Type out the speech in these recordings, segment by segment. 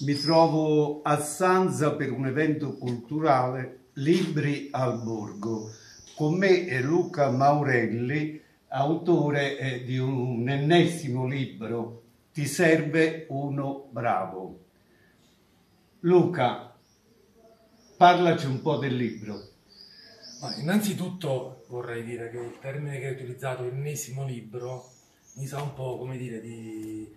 Mi trovo a Sanza per un evento culturale Libri al Borgo. Con me è Luca Maurelli, autore eh, di un ennesimo libro, Ti serve uno bravo. Luca, parlaci un po' del libro. Ma innanzitutto vorrei dire che il termine che hai utilizzato, ennesimo libro, mi sa un po' come dire di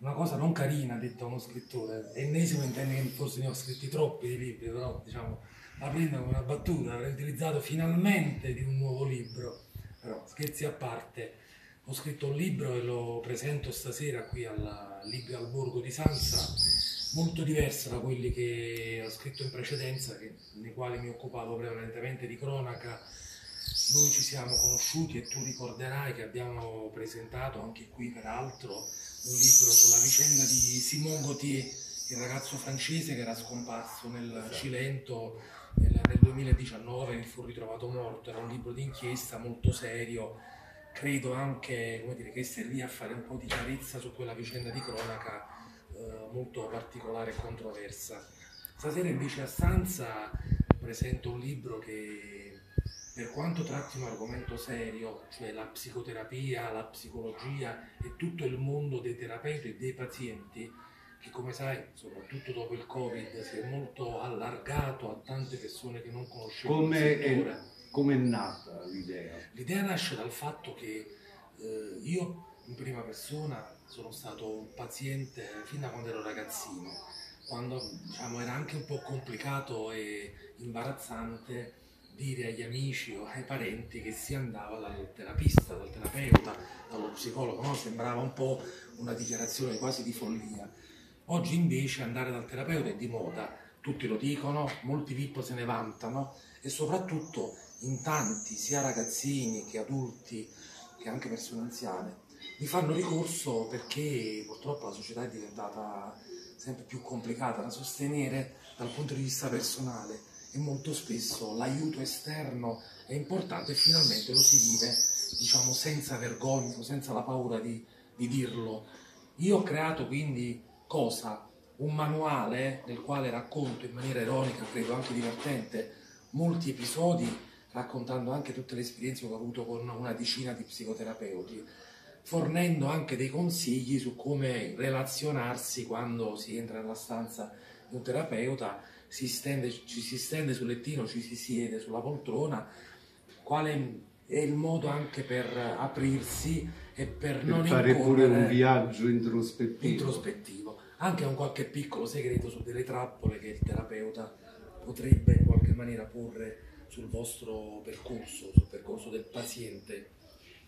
una cosa non carina, detto uno scrittore. Ennesimo intende che forse ne ho scritti troppi di libri, però diciamo, la prendo come una battuta, avrei utilizzato finalmente di un nuovo libro. Però scherzi a parte, ho scritto un libro e lo presento stasera qui al Libro al Borgo di Sansa, molto diverso da quelli che ho scritto in precedenza, che, nei quali mi occupavo prevalentemente di cronaca. Noi ci siamo conosciuti e tu ricorderai che abbiamo presentato anche qui peraltro un libro sulla vicenda di Simon Gauthier, il ragazzo francese che era scomparso nel. Cilento nel, nel 2019 e fu ritrovato morto. Era un libro d'inchiesta molto serio, credo anche dire, che servì a fare un po' di chiarezza su quella vicenda di cronaca eh, molto particolare e controversa. Stasera invece a Stanza presento un libro che per quanto tratti un argomento serio, cioè la psicoterapia, la psicologia e tutto il mondo dei terapeuti e dei pazienti, che come sai, soprattutto dopo il Covid, si è molto allargato a tante persone che non conoscevano come è, come è nata l'idea? L'idea nasce dal fatto che eh, io in prima persona sono stato un paziente fin da quando ero ragazzino, quando diciamo, era anche un po' complicato e imbarazzante dire agli amici o ai parenti che si andava dal terapista, dal terapeuta, dallo psicologo, no? sembrava un po' una dichiarazione quasi di follia. Oggi invece andare dal terapeuta è di moda, tutti lo dicono, molti VIP se ne vantano e soprattutto in tanti, sia ragazzini che adulti che anche persone anziane, vi fanno ricorso perché purtroppo la società è diventata sempre più complicata da sostenere dal punto di vista personale e molto spesso l'aiuto esterno è importante e finalmente lo si vive diciamo senza vergogna, senza la paura di, di dirlo. Io ho creato quindi cosa? Un manuale nel quale racconto in maniera ironica, credo anche divertente, molti episodi raccontando anche tutte le esperienze che ho avuto con una decina di psicoterapeuti, fornendo anche dei consigli su come relazionarsi quando si entra nella stanza di un terapeuta si stende, ci si stende sul lettino, ci si siede sulla poltrona, quale è il modo anche per aprirsi e per, per non fare pure un viaggio introspettivo. introspettivo. Anche un qualche piccolo segreto su delle trappole che il terapeuta potrebbe in qualche maniera porre sul vostro percorso, sul percorso del paziente.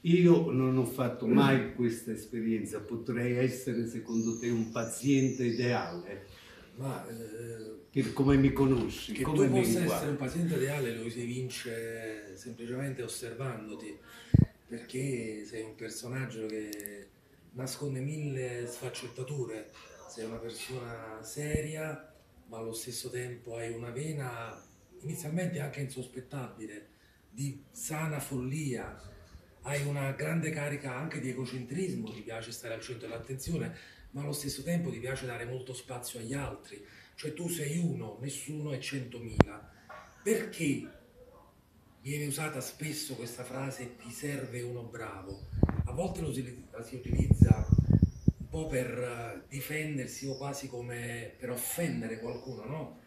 Io non ho fatto mai questa esperienza, potrei essere secondo te un paziente ideale? Ma eh, che, come mi conosci, che come tu possa essere un paziente ideale lo si vince semplicemente osservandoti, perché sei un personaggio che nasconde mille sfaccettature, sei una persona seria, ma allo stesso tempo hai una vena inizialmente anche insospettabile, di sana follia, hai una grande carica anche di egocentrismo, ti piace stare al centro dell'attenzione, ma allo stesso tempo ti piace dare molto spazio agli altri cioè tu sei uno, nessuno e centomila. Perché viene usata spesso questa frase ti serve uno bravo? A volte la si utilizza un po' per eh, difendersi o quasi come per offendere qualcuno, no?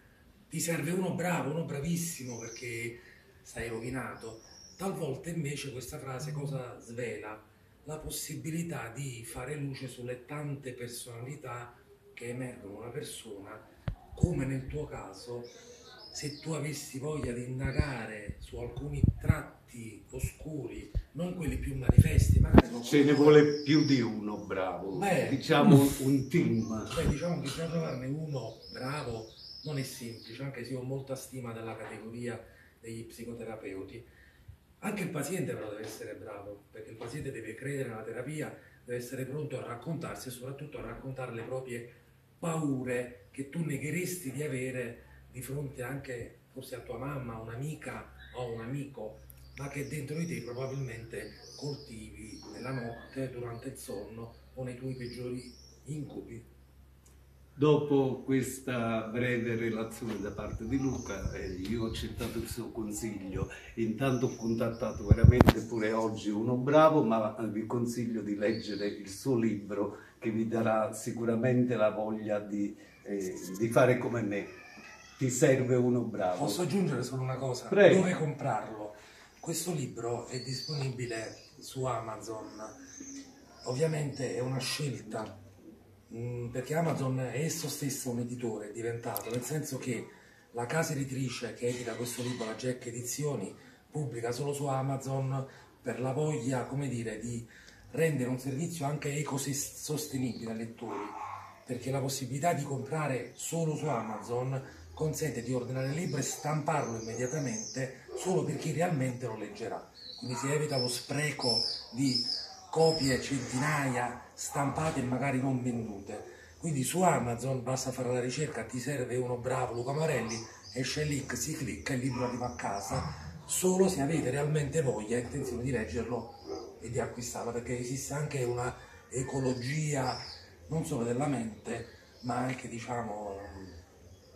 Ti serve uno bravo, uno bravissimo perché stai rovinato. Talvolta invece questa frase cosa svela? La possibilità di fare luce sulle tante personalità che emergono una persona come nel tuo caso, se tu avessi voglia di indagare su alcuni tratti oscuri, non quelli più manifesti, non Ce ne vuole più di uno bravo, beh, diciamo un team. Beh, diciamo che già trovarne uno bravo non è semplice, anche se ho molta stima della categoria degli psicoterapeuti. Anche il paziente però deve essere bravo, perché il paziente deve credere nella terapia, deve essere pronto a raccontarsi e soprattutto a raccontare le proprie paure che tu negheresti di avere di fronte anche forse a tua mamma, un'amica o un amico, ma che dentro di te probabilmente coltivi nella notte, durante il sonno o nei tuoi peggiori incubi. Dopo questa breve relazione da parte di Luca, eh, io ho accettato il suo consiglio. Intanto ho contattato veramente pure oggi uno bravo, ma vi consiglio di leggere il suo libro che vi darà sicuramente la voglia di, eh, di fare come me. Ti serve uno bravo. Posso aggiungere solo una cosa? Prego. Dove comprarlo? Questo libro è disponibile su Amazon. Ovviamente è una scelta Mm, perché Amazon è esso stesso un editore, è diventato, nel senso che la casa editrice che edita questo libro, la Jack Edizioni, pubblica solo su Amazon per la voglia, come dire, di rendere un servizio anche ecosostenibile ai lettori, perché la possibilità di comprare solo su Amazon consente di ordinare il libro e stamparlo immediatamente solo per chi realmente lo leggerà. Quindi si evita lo spreco di copie centinaia stampate e magari non vendute. Quindi su Amazon basta fare la ricerca, ti serve uno bravo Luca Marelli, esce il si clicca e il libro arriva a casa, solo se avete realmente voglia e intenzione di leggerlo e di acquistarlo, perché esiste anche una ecologia non solo della mente, ma anche diciamo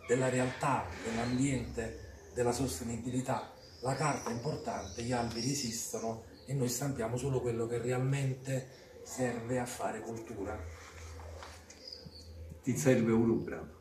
della realtà, dell'ambiente, della sostenibilità. La carta è importante, gli alberi esistono e noi stampiamo solo quello che realmente serve a fare cultura. Ti serve uno bravo.